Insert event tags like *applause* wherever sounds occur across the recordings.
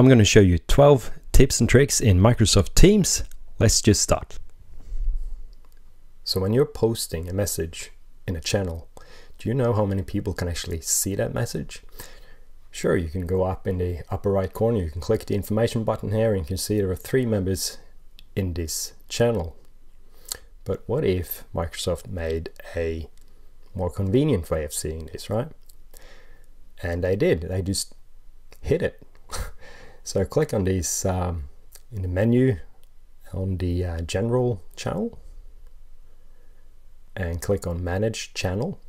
I'm going to show you 12 tips and tricks in Microsoft Teams. Let's just start. So when you're posting a message in a channel, do you know how many people can actually see that message? Sure, you can go up in the upper right corner, you can click the information button here and you can see there are three members in this channel. But what if Microsoft made a more convenient way of seeing this, right? And they did, they just hid it. So click on these um, in the menu on the uh, general channel and click on manage channel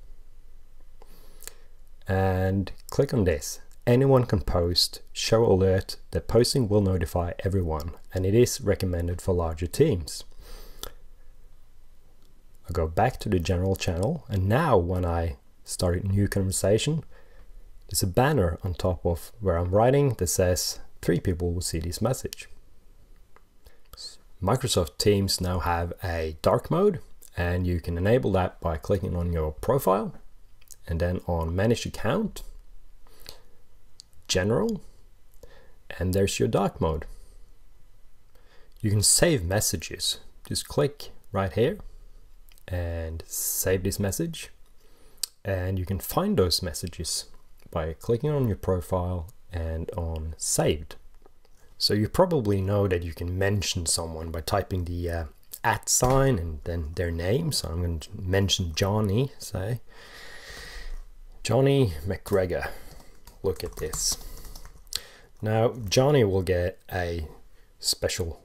and click on this. Anyone can post show alert that posting will notify everyone and it is recommended for larger teams. I go back to the general channel and now when I start a new conversation there's a banner on top of where I'm writing that says three people will see this message. Microsoft Teams now have a dark mode and you can enable that by clicking on your profile and then on manage account general and there's your dark mode. You can save messages. Just click right here and save this message and you can find those messages by clicking on your profile and on saved so you probably know that you can mention someone by typing the uh, at sign and then their name. So I'm going to mention Johnny, say. Johnny McGregor. Look at this. Now, Johnny will get a special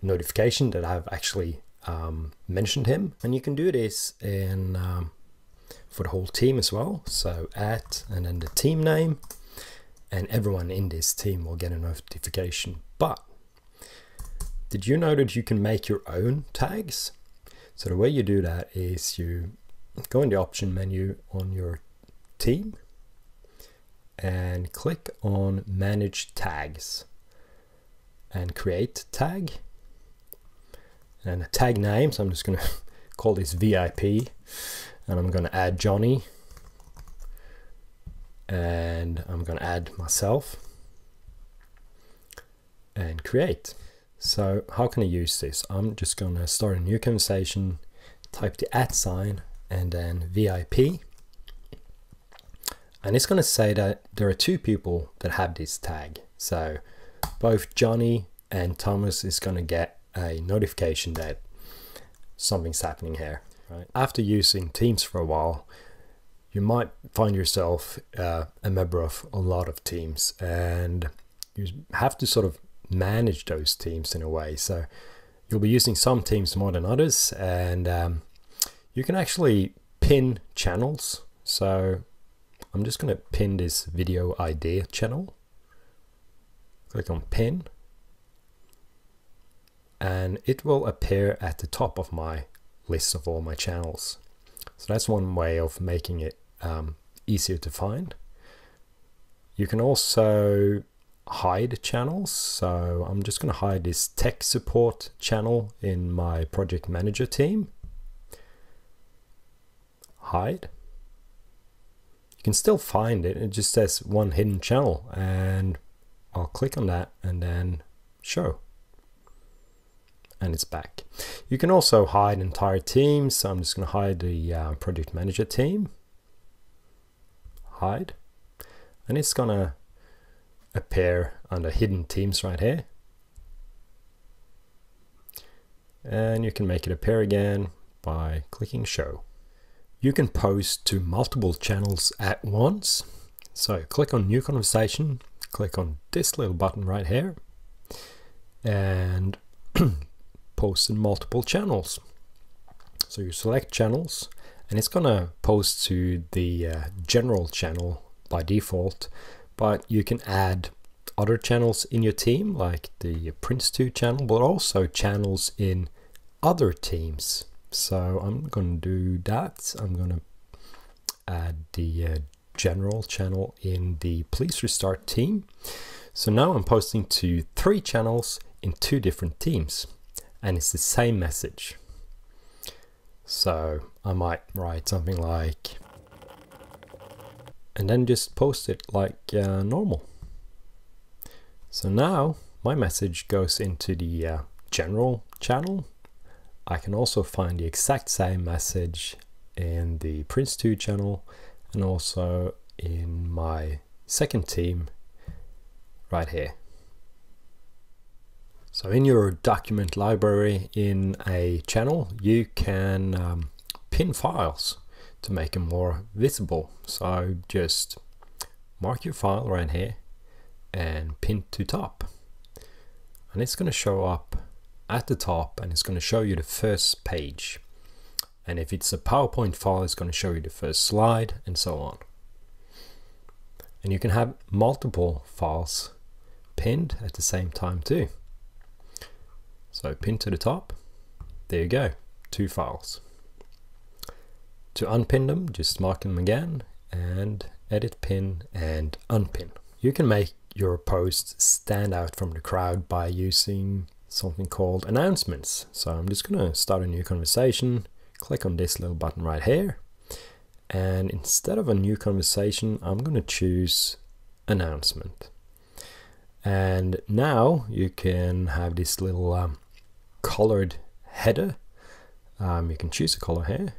notification that I've actually um, mentioned him. And you can do this in um, for the whole team as well. So at and then the team name and everyone in this team will get a notification. But did you know that you can make your own tags? So the way you do that is you go in the option menu on your team and click on manage tags and create tag and a tag name so I'm just going *laughs* to call this VIP and I'm going to add Johnny and I'm going to add myself and create so how can I use this? I'm just going to start a new conversation, type the at sign and then VIP. And it's going to say that there are two people that have this tag. So both Johnny and Thomas is going to get a notification that something's happening here. Right? After using Teams for a while, you might find yourself uh, a member of a lot of teams and you have to sort of manage those teams in a way. So you'll be using some teams more than others, and um, you can actually pin channels. So I'm just going to pin this video idea channel. Click on pin, and it will appear at the top of my list of all my channels. So that's one way of making it um, easier to find. You can also hide channels. So I'm just going to hide this tech support channel in my project manager team. Hide. You can still find it. It just says one hidden channel and I'll click on that and then show. And it's back. You can also hide entire teams. So I'm just going to hide the uh, project manager team. Hide. And it's to appear under hidden teams right here. And you can make it appear again by clicking show. You can post to multiple channels at once. So click on new conversation, click on this little button right here and *clears throat* post in multiple channels. So you select channels and it's gonna post to the uh, general channel by default but you can add other channels in your team like the Prince2 channel but also channels in other teams. So I'm to do that. I'm to add the uh, general channel in the please restart team. So now I'm posting to three channels in two different teams and it's the same message so I might write something like and then just post it like uh, normal. So now my message goes into the uh, general channel. I can also find the exact same message in the Prince2 channel and also in my second team right here. So in your document library in a channel, you can um, pin files to make them more visible. So just mark your file right here and pin to top. And it's going to show up at the top and it's going to show you the first page. And if it's a PowerPoint file, it's going to show you the first slide and so on. And you can have multiple files pinned at the same time too. So pin to the top, there you go, two files. To unpin them, just mark them again and edit pin and unpin. You can make your post stand out from the crowd by using something called announcements. So I'm just going to start a new conversation, click on this little button right here. And instead of a new conversation, I'm going to choose announcement. And now you can have this little um, colored header. Um, you can choose a color here.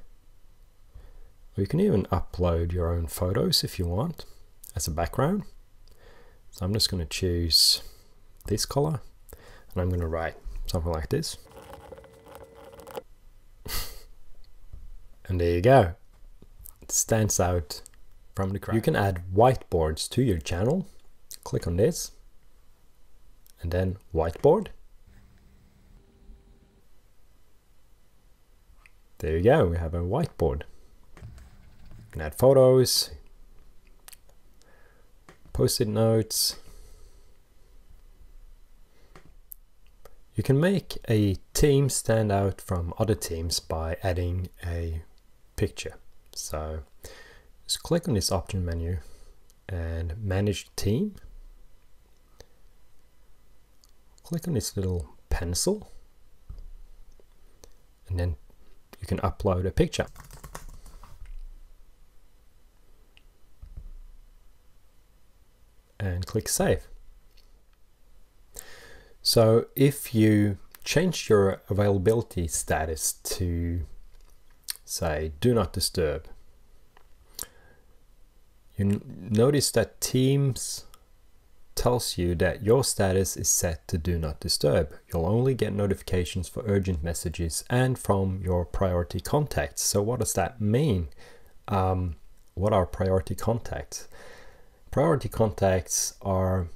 Or you can even upload your own photos if you want as a background. So I'm just going to choose this color and I'm going to write something like this. *laughs* and there you go. It stands out from the crowd. You can add whiteboards to your channel. Click on this and then whiteboard. There you go, we have a whiteboard. You can add photos, post-it notes. You can make a team stand out from other teams by adding a picture. So just click on this option menu and manage team. Click on this little pencil and then you can upload a picture. And click Save. So if you change your availability status to say do not disturb you notice that Teams tells you that your status is set to do not disturb. You'll only get notifications for urgent messages and from your priority contacts. So what does that mean? Um, what are priority contacts? Priority contacts are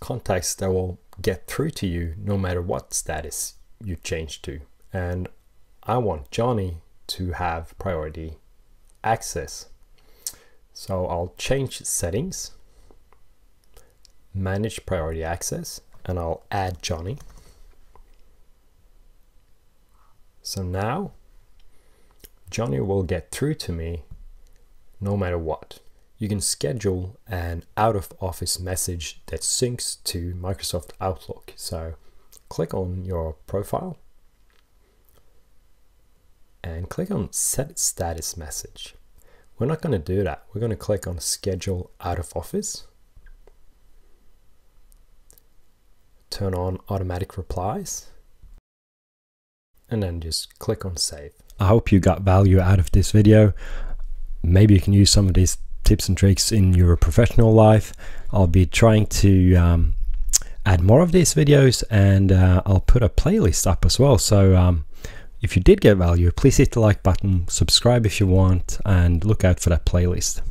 contacts that will get through to you no matter what status you change to. And I want Johnny to have priority access. So I'll change settings manage priority access and I'll add Johnny. So now Johnny will get through to me no matter what. You can schedule an out of office message that syncs to Microsoft Outlook. So click on your profile and click on set status message. We're not going to do that. We're going to click on schedule out of office turn on automatic replies and then just click on save. I hope you got value out of this video. Maybe you can use some of these tips and tricks in your professional life. I'll be trying to um, add more of these videos and uh, I'll put a playlist up as well. So um, if you did get value, please hit the like button, subscribe if you want, and look out for that playlist.